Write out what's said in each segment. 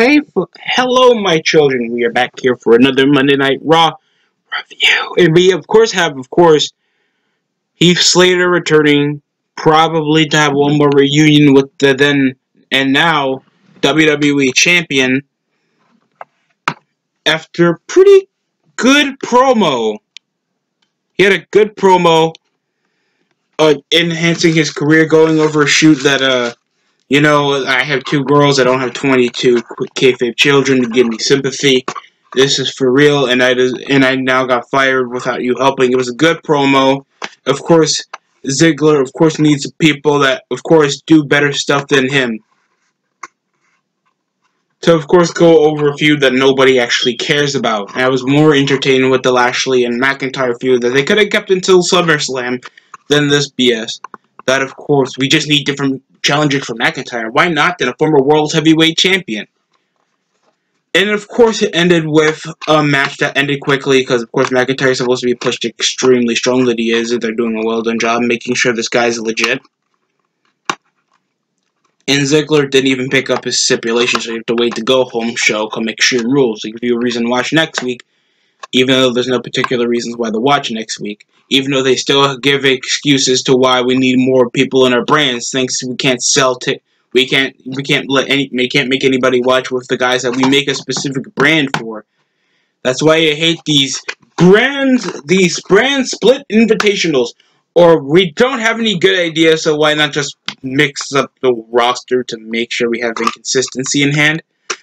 Hey, hello, my children. We are back here for another Monday Night Raw review, and we of course have, of course, Heath Slater returning, probably to have one more reunion with the then and now WWE champion after pretty good promo. He had a good promo, uh, enhancing his career, going over a shoot that uh you know, I have two girls. I don't have 22 kayfabe children to give me sympathy. This is for real, and I just, and I now got fired without you helping. It was a good promo. Of course, Ziggler, of course, needs people that, of course, do better stuff than him. To, of course, go over a feud that nobody actually cares about. And I was more entertained with the Lashley and McIntyre feud that they could have kept until SummerSlam than this BS. That, of course, we just need different challengers for McIntyre. Why not than a former World Heavyweight Champion? And of course, it ended with a match that ended quickly because, of course, McIntyre is supposed to be pushed extremely strong that he is. And they're doing a well done job making sure this guy's legit. And Ziggler didn't even pick up his stipulation, so you have to wait to go home show come Extreme Rules. Give you a reason to watch next week, even though there's no particular reasons why to watch next week even though they still give excuses to why we need more people in our brands. Thanks, we can't sell to we can't we can't let any we can't make anybody watch with the guys that we make a specific brand for. That's why I hate these brands these brand split invitationals. Or we don't have any good ideas, so why not just mix up the roster to make sure we have inconsistency in hand?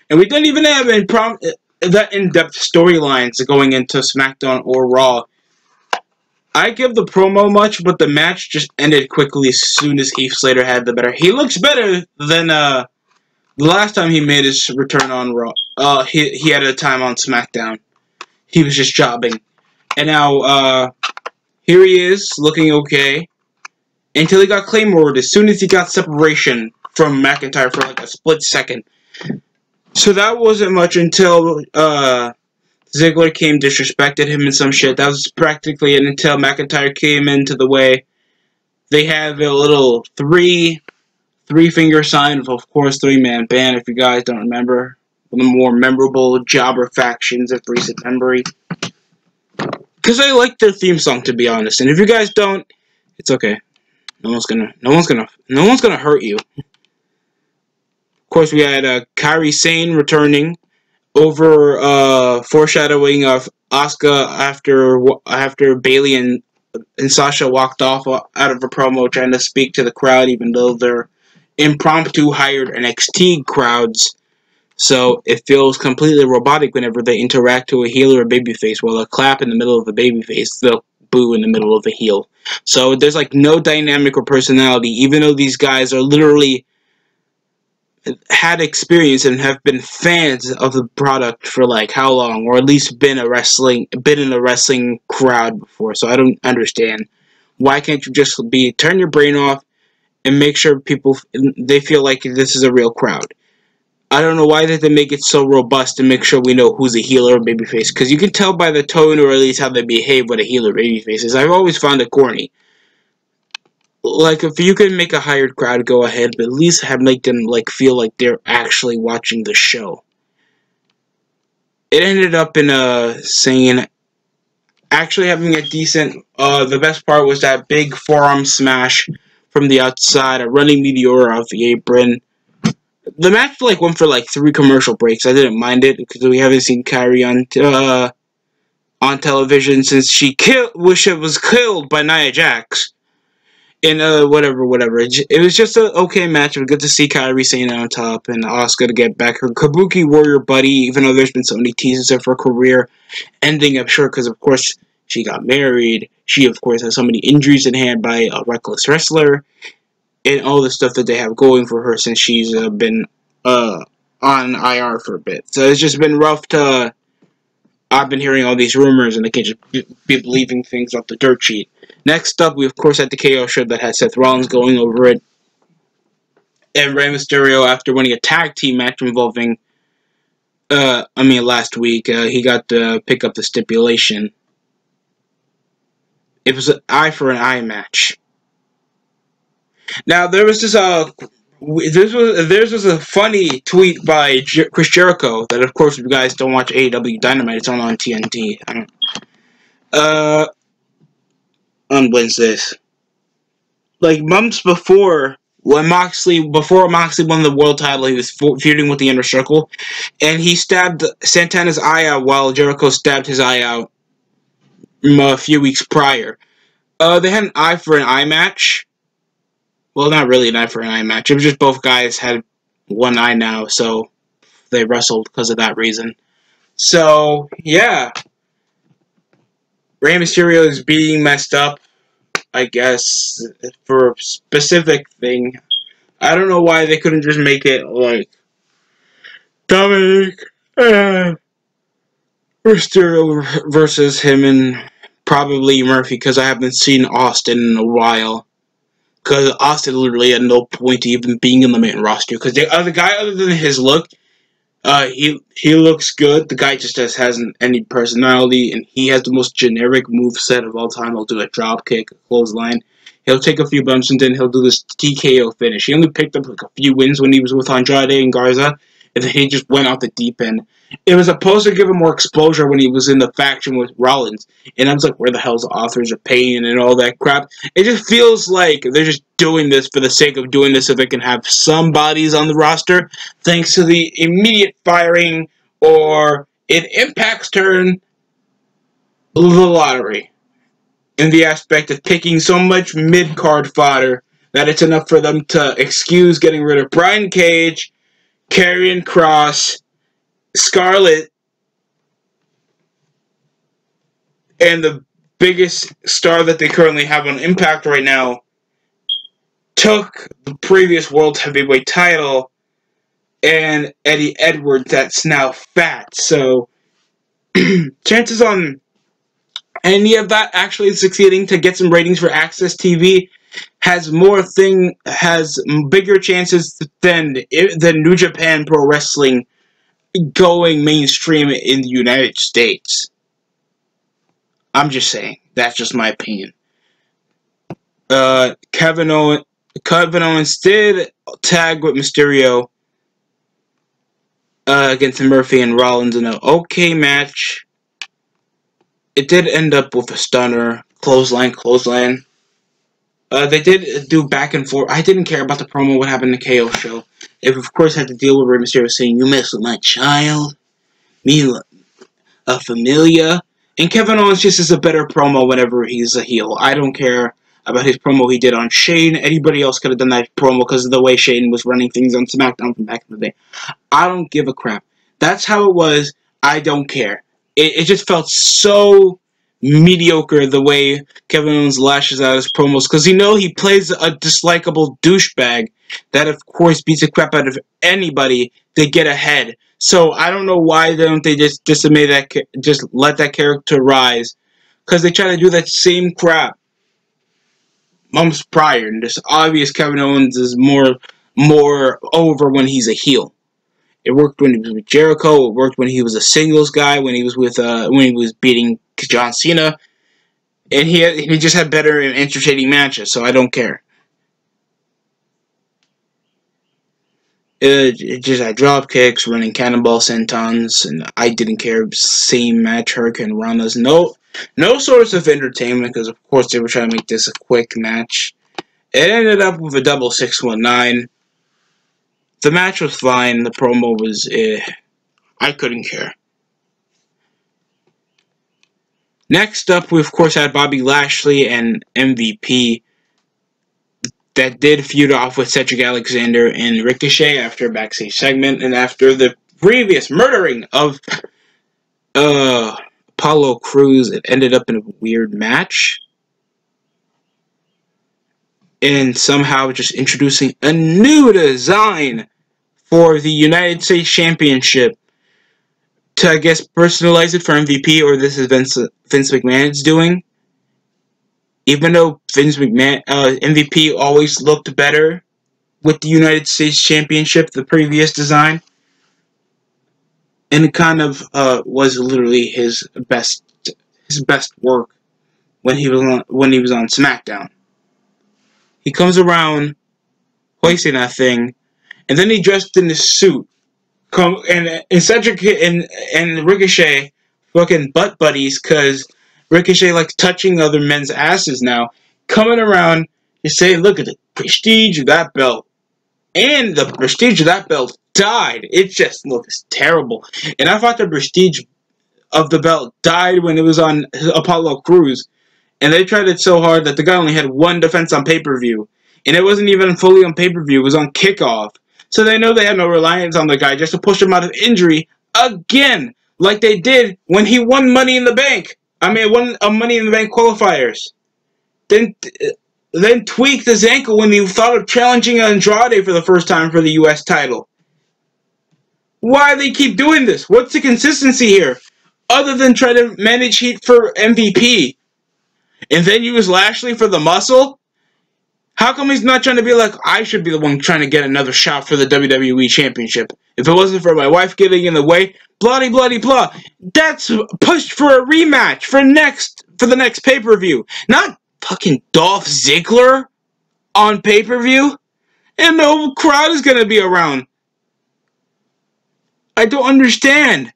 And we don't even have any prom- that in-depth storylines going into SmackDown or Raw I give the promo much, but the match just ended quickly as soon as Heath Slater had the better. He looks better than uh, the last time he made his return on Raw. Uh, he, he had a time on SmackDown. He was just jobbing. And now, uh, here he is, looking okay. Until he got Claymore, as soon as he got separation from McIntyre for like a split second. So that wasn't much until, uh, Ziggler came, disrespected him and some shit. That was practically it until McIntyre came into the way. They have a little three three finger sign of, of course, three man band. If you guys don't remember, one of the more memorable jobber factions of recent memory. Because I like their theme song, to be honest. And if you guys don't, it's okay. No one's gonna, no one's gonna, no one's gonna hurt you. Course, we had uh, Kairi Sane returning over uh, foreshadowing of Asuka after after Bayley and and Sasha walked off out of a promo trying to speak to the crowd, even though they're impromptu hired NXT crowds. So it feels completely robotic whenever they interact to a heel or a babyface. While a clap in the middle of a babyface, they'll boo in the middle of a heel. So there's like no dynamic or personality, even though these guys are literally had experience and have been fans of the product for like how long, or at least been a wrestling been in a wrestling crowd before. So I don't understand why can't you just be turn your brain off and make sure people they feel like this is a real crowd. I don't know why they make it so robust to make sure we know who's a healer or babyface because you can tell by the tone or at least how they behave what a healer babyface is. I've always found it corny like if you can make a hired crowd go ahead, but at least have make them like feel like they're actually watching the show. It ended up in a saying actually having a decent uh the best part was that big forearm smash from the outside, a running meteor off the apron. The match like went for like three commercial breaks. I didn't mind it because we haven't seen Kairi on uh on television since she killed wish it was killed by Nia Jax and uh, whatever, whatever. It, was just an okay match. It was good to see Kairi Sane on top and Asuka to get back her Kabuki Warrior buddy, even though there's been so many teases of her career ending, I'm sure, because of course she got married. She, of course, has so many injuries in hand by a reckless wrestler and all the stuff that they have going for her since she's uh, been uh, on IR for a bit. So it's just been rough to. I've been hearing all these rumors and I can't just be believing things off the dirt sheet. Next up, we of course had the KO show that had Seth Rollins going over it. And Rey Mysterio, after winning a tag team match involving, uh, I mean, last week, uh, he got to pick up the stipulation. It was an eye for an eye match. Now, there was this, uh, this was this was a funny tweet by Jer Chris Jericho that, of course, if you guys don't watch AEW Dynamite, it's on on TNT. Uh, on Wednesdays, like months before when Moxley before Moxley won the world title, he was feuding with the Inner Circle, and he stabbed Santana's eye out while Jericho stabbed his eye out a few weeks prior. Uh, they had an eye for an eye match well, not really an eye for an eye match. It was just both guys had one eye now, so they wrestled because of that reason. So, yeah. Rey Mysterio is being messed up, I guess, for a specific thing. I don't know why they couldn't just make it like Dominic uh, Mysterio versus him and probably Murphy because I haven't seen Austin in a while. Because Austin literally had no point even being in the main roster. Because the other guy, other than his look, uh, he he looks good. The guy just has, hasn't any personality, and he has the most generic move set of all time. He'll do a drop kick, a clothesline. He'll take a few bumps, and then he'll do this TKO finish. He only picked up like a few wins when he was with Andrade and Garza, and he just went off the deep end. It was supposed to give him more exposure when he was in the faction with Rollins, and I was like, where the hell's the authors of pain and all that crap? It just feels like they're just doing this for the sake of doing this so they can have some bodies on the roster, thanks to the immediate firing or it impacts turn the lottery in the aspect of picking so much mid-card fodder that it's enough for them to excuse getting rid of Brian Cage Karrion Cross, Scarlett, and the biggest star that they currently have on Impact right now took the previous World Heavyweight title and Eddie Edwards that's now fat. So chances on any of that actually succeeding to get some ratings for AXS TV has more thing has bigger chances than than New Japan Pro Wrestling going mainstream in the United States. I'm just saying. That's just my opinion. Uh, Kevin Owens, Kevin Owens did tag with Mysterio uh, against Murphy and Rollins in an okay match. It did end up with a stunner, clothesline, clothesline. Uh, they did do back and forth. I didn't care about the promo, what happened the KO show. If, of course, had to deal with Rey Mysterio saying, You mess with my child, me, a familia. And Kevin Owens just is a better promo whenever he's a heel. I don't care about his promo he did on Shane. Anybody else could have done that promo because of the way Shane was running things on SmackDown from back in the day. I don't give a crap. That's how it was. I don't care. It, it just felt so mediocre the way Kevin Owens lashes out his promos because you know he plays a dislikable douchebag that of course beats the crap out of anybody to get ahead. So I don't know why don't they just that just let that character rise because they try to do that same crap months prior and it's obvious Kevin Owens is more more over when he's a heel. It worked when he was with Jericho. It worked when he was a singles guy. When he was with uh, when he was beating John Cena, and he had, he just had better and entertaining matches. So I don't care. It, it just had drop kicks, running cannonball sentons, and I didn't care. Same match, hurricanrana's. No, no source of entertainment because of course they were trying to make this a quick match. It ended up with a double six one nine. The match was fine. The promo was eh. I couldn't care. Next up, we of course had Bobby Lashley and MVP that did feud off with Cedric Alexander and Ricochet after a backstage segment and after the previous murdering of uh, Apollo Crews. It ended up in a weird match. And somehow just introducing a new design for the United States Championship to, I guess, personalize it for MVP, or this is Vince, Vince McMahon's doing. Even though Vince McMahon, uh, MVP always looked better with the United States Championship, the previous design. And it kind of uh, was literally his best his best work when he was on, when he was on SmackDown. He comes around hoisting that thing, and then he dressed in his suit. Come and and Cedric and and Ricochet fucking butt buddies because Ricochet likes touching other men's asses now. Coming around, you say, look at the prestige of that belt. And the prestige of that belt died. It just looks terrible. And I thought the prestige of the belt died when it was on Apollo Crews. And they tried it so hard that the guy only had one defense on pay-per-view. And it wasn't even fully on pay-per-view, it was on kickoff. So they know they had no reliance on the guy just to push him out of injury again, like they did when he won Money in the Bank. I mean, won a Money in the Bank qualifiers. Then, then tweaked his ankle when he thought of challenging Andrade for the first time for the U.S. title. Why they keep doing this? What's the consistency here? Other than try to manage heat for MVP. And then use Lashley for the muscle? How come he's not trying to be like, I should be the one trying to get another shot for the WWE Championship? If it wasn't for my wife getting in the way, bloody bloody blah. That's pushed for a rematch for next for the next pay-per-view. Not fucking Dolph Ziggler on pay-per-view. And no crowd is gonna be around. I don't understand.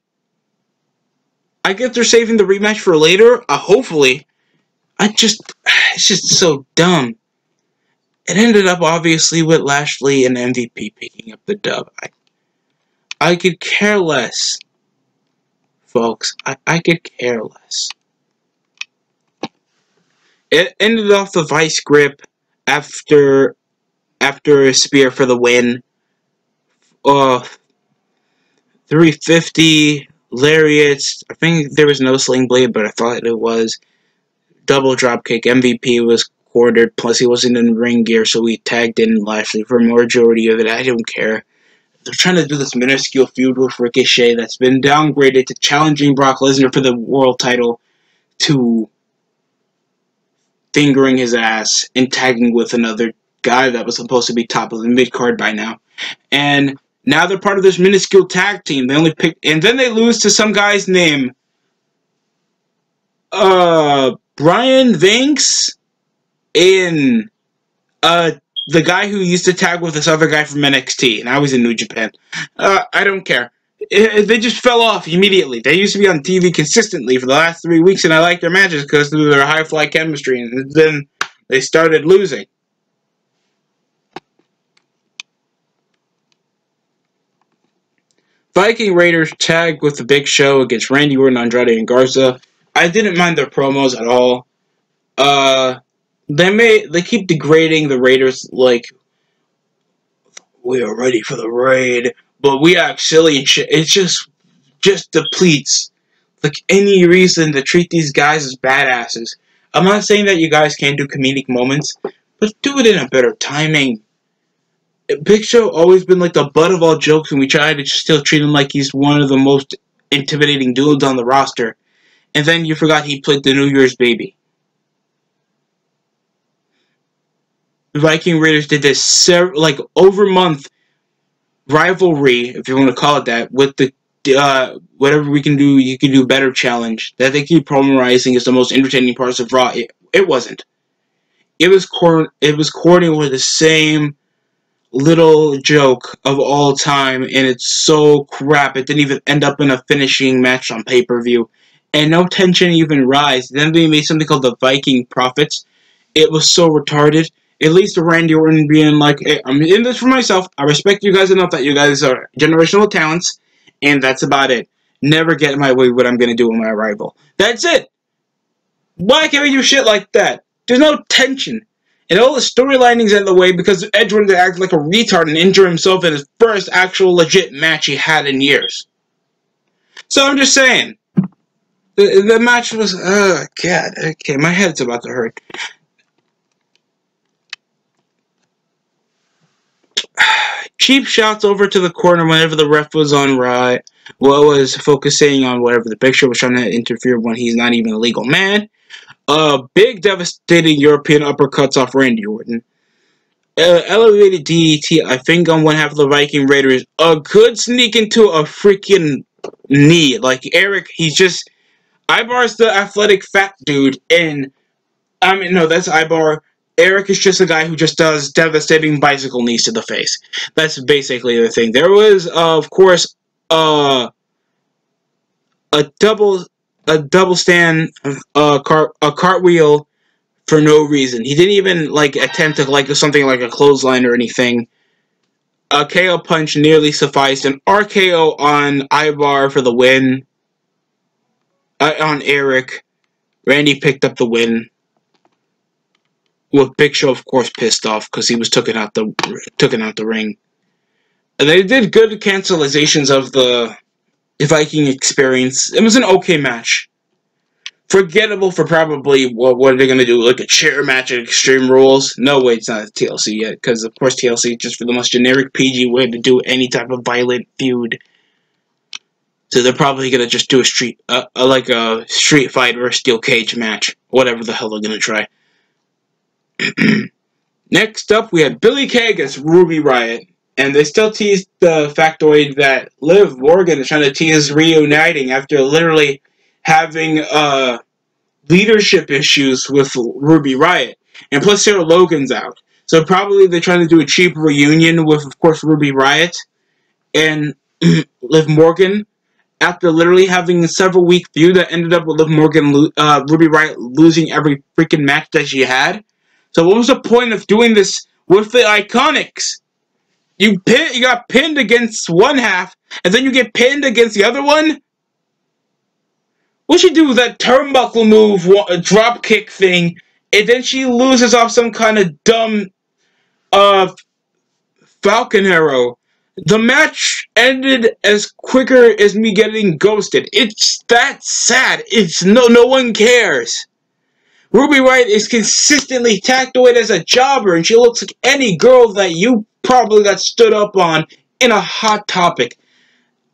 I guess they're saving the rematch for later, uh, hopefully. I just, it's just so dumb. It ended up obviously with Lashley and MVP picking up the dub. I, I could care less, folks. I, I could care less. It ended off the vice grip after after a spear for the win. Uh, 350 lariats. I think there was no sling blade, but I thought it was double dropkick. MVP was quartered. Plus, he wasn't in ring gear, so we tagged in Lashley for a majority of it. I don't care. They're trying to do this minuscule feud with Ricochet that's been downgraded to challenging Brock Lesnar for the world title to fingering his ass and tagging with another guy that was supposed to be top of the mid card by now. And now they're part of this minuscule tag team. They only pick, and then they lose to some guy's name. Uh, Brian Vinks in uh the guy who used to tag with this other guy from NXT, and I was in New Japan. Uh, I don't care. It, they just fell off immediately. They used to be on TV consistently for the last three weeks, and I liked their matches because of their high fly chemistry. And then they started losing. Viking Raiders tagged with the Big Show against Randy Orton, Andrade, and Garza. I didn't mind their promos at all. Uh, they may they keep degrading the Raiders like we are ready for the raid, but we act silly and shit. It just just depletes like any reason to treat these guys as badasses. I'm not saying that you guys can't do comedic moments, but do it in a better timing. Big Show always been like the butt of all jokes, and we try to still treat him like he's one of the most intimidating dudes on the roster. And then you forgot he played the New Year's baby. The Viking Raiders did this like over month rivalry, if you want to call it that, with the uh, whatever we can do, you can do better challenge that they keep promoting is the most entertaining parts of Raw. It, it wasn't. It was cor- it was coordinated with the same little joke of all time, and it's so crap. It didn't even end up in a finishing match on pay per view, and no tension even rise. Then they made something called the Viking Profits. It was so retarded at least Randy Orton being like, hey, I'm in this for myself. I respect you guys enough that you guys are generational talents, and that's about it. Never get in my way what I'm going to do with my rival. That's it. Why can't we do shit like that? There's no tension. And all the storylining's in the way because Edge wanted to act like a retard and injure himself in his first actual legit match he had in years. So I'm just saying. The, the match was, oh god, okay, my head's about to hurt. cheap shots over to the corner whenever the ref was on right. What was focusing on whatever the picture was trying to interfere when he's not even a legal man. Uh, big devastating European uppercuts off Randy Orton. Uh, elevated DDT, I think, on one half of the Viking Raiders. A good sneak into a freaking knee. Like, Erik, he's just... Ivar's the athletic fat dude, and... I mean, no, that's Ivar. Erik is just a guy who just does devastating bicycle knees to the face. That's basically the thing. There was, uh, of course, uh, a double a double stand uh, car a cartwheel for no reason. He didn't even like attempt to like something like a clothesline or anything. A KO punch nearly sufficed. An RKO on Ivar for the win. Uh, on Erik. Randy picked up the win. With Big Show, of course, pissed off because he was taken out the taken out the ring. And they did good cancelizations of the Viking experience. It was an okay match. Forgettable for probably what, what are they going to do? Like a chair match at Extreme Rules? No way, it's not TLC yet. Because, of course, TLC is just for the most generic PG way to do any type of violent feud. So they're probably going to just do a street, uh, a, like a street fight or a steel cage match. Whatever the hell they're going to try. Next up, we have Billie Kay against Ruby Riott, And they still tease the factoid that Liv Morgan is trying to tease reuniting after literally having uh, leadership issues with Ruby Riott, And plus, Sarah Logan's out. So probably they're trying to do a cheap reunion with, of course, Ruby Riott and Liv Morgan after literally having a several week feud that ended up with Morgan, uh, Ruby Riott losing every freaking match that she had. So what was the point of doing this with the Iconics? You pin, you got pinned against one half, and then you get pinned against the other one. What she do with that turnbuckle move, drop kick thing, and then she loses off some kind of dumb, uh, Falcon Arrow. The match ended as quicker as me getting ghosted. It's that sad. It's no, no one cares. Ruby Riott is consistently tacked away as a jobber, and she looks like any girl that you probably got stood up on in a hot topic.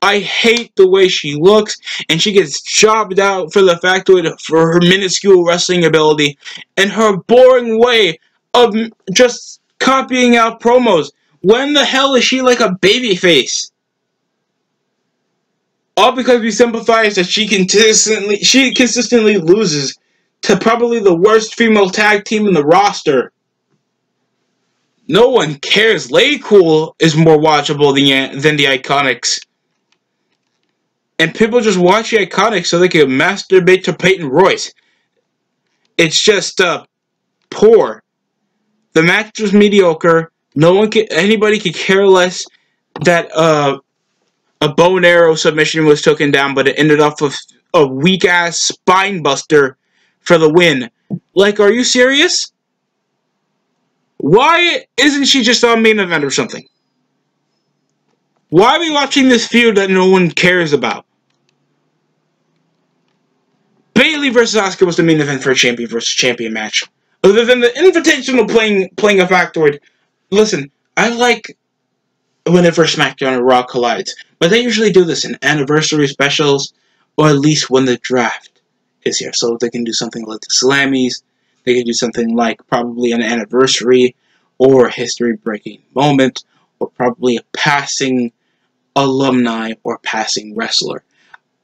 I hate the way she looks, and she gets jobbed out for the fact of for her minuscule wrestling ability and her boring way of just copying out promos. When the hell is she like a babyface? All because we sympathize that she consistently she consistently loses to probably the worst female tag team in the roster. No one cares. Lady Cool is more watchable than, than the Iconics. And people just watch the Iconics so they can masturbate to Peyton Royce. It's just, uh, poor. The match was mediocre. No one can, anybody could care less that, uh, a bow and arrow submission was taken down, but it ended up with a weak ass spine buster for the win. Like, are you serious? Why isn't she just on main event or something? Why are we watching this feud that no one cares about? Bayley versus Asuka was the main event for a champion versus champion match. Other than the Invitational playing playing a factoid. Listen, I like whenever SmackDown and Raw collides, but they usually do this in anniversary specials, or at least when the draft is here, so they can do something like the Slammies, they can do something like probably an anniversary or a history-breaking moment or probably a passing alumni or passing wrestler.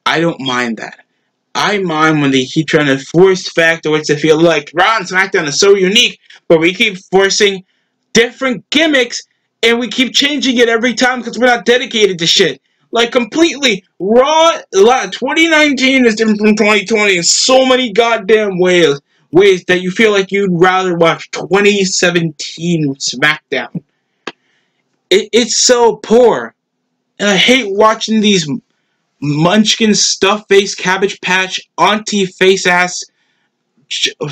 I don't mind that. I mind when they keep trying to force factoids to feel like Raw and SmackDown is so unique, but we keep forcing different gimmicks and we keep changing it every time because we're not dedicated to shit. Like completely Raw 2019 is different from 2020 in so many goddamn ways ways that you feel like you'd rather watch 2017 SmackDown. It, it's so poor. And I hate watching these munchkin stuff face cabbage patch auntie face ass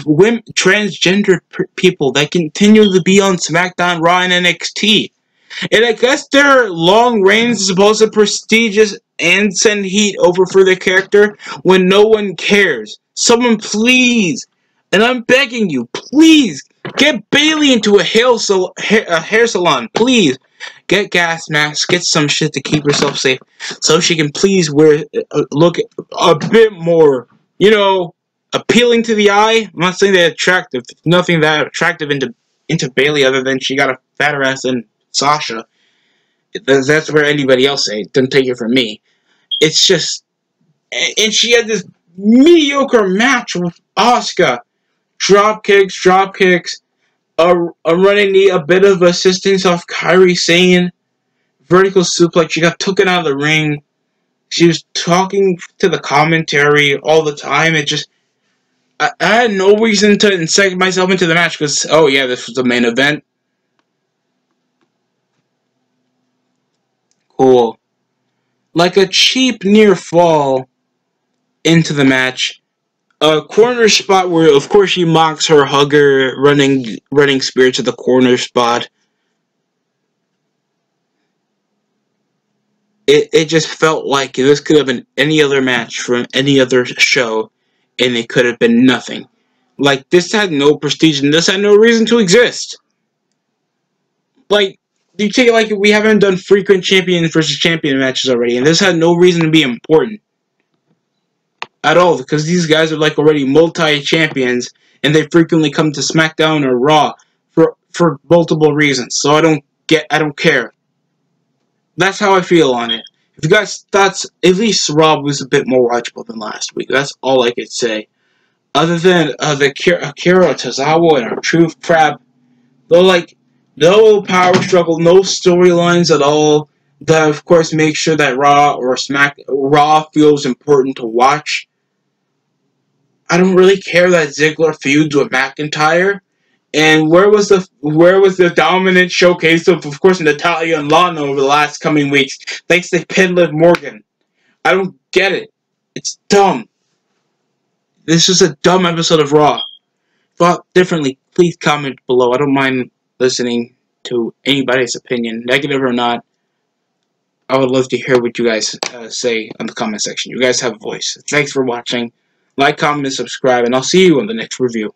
women transgender people that continue to be on SmackDown, Raw, and NXT. And I guess their long reigns is supposed to prestigious and send heat over for their character when no one cares. Someone please and I'm begging you, please, get Bayley into a hair, so, a hair salon, please. Get gas masks, get some shit to keep herself safe, so she can please wear, uh, look a bit more, you know, appealing to the eye. I'm not saying they're attractive. Nothing that attractive into into Bayley other than she got a fatter ass than Sasha. That's where anybody else say. Don't take it from me. It's just, and she had this mediocre match with Asuka. drop kicks, drop kicks. a, a running knee, a bit of assistance off Kairi Sane. Vertical suplex. She got taken out of the ring. She was talking to the commentary all the time. It just. I, I had no reason to insect myself into the match because, oh yeah, this was the main event. Cool. Like a cheap near fall into the match a corner spot where, of course, she mocks her hugger running running spear to the corner spot. It it just felt like this could have been any other match from any other show, and it could have been nothing. Like this had no prestige, and this had no reason to exist. Like you take it like we haven't done frequent champion versus champion matches already, and this had no reason to be important at all because these guys are like already multi-champions and they frequently come to SmackDown or Raw for for multiple reasons. So I don't get I don't care. That's how I feel on it. If you guys thought at least Raw was a bit more watchable than last week. That's all I could say. Other than uh, the Akira Tozawa and R-Truth Crab, though like no power struggle, no storylines at all. That of course make sure that Raw or Smack Raw feels important to watch. I don't really care that Ziggler feuds with McIntyre. And where was the where was the dominant showcase of, of course, Natalya and Lana over the last coming weeks? Thanks to Pin Liv Morgan. I don't get it. It's dumb. This is a dumb episode of Raw. Thought differently, please comment below. I don't mind listening to anybody's opinion, negative or not. I would love to hear what you guys uh, say in the comment section. You guys have a voice. Thanks for watching. Like, comment, and subscribe, and I'll see you in the next review.